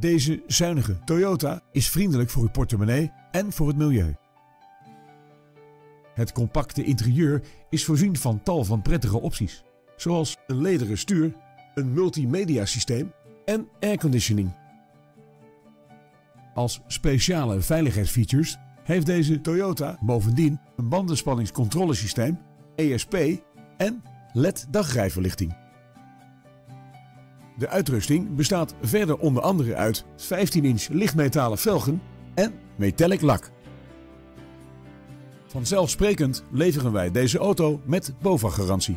Deze zuinige Toyota is vriendelijk voor uw portemonnee en voor het milieu. Het compacte interieur is voorzien van tal van prettige opties, zoals een lederen stuur, een multimedia systeem en airconditioning. Als speciale veiligheidsfeatures heeft deze Toyota bovendien een bandenspanningscontrolesysteem, ESP en LED dagrijverlichting. De uitrusting bestaat verder onder andere uit 15-inch lichtmetalen velgen en metallic lak. Vanzelfsprekend leveren wij deze auto met BOVAG-garantie.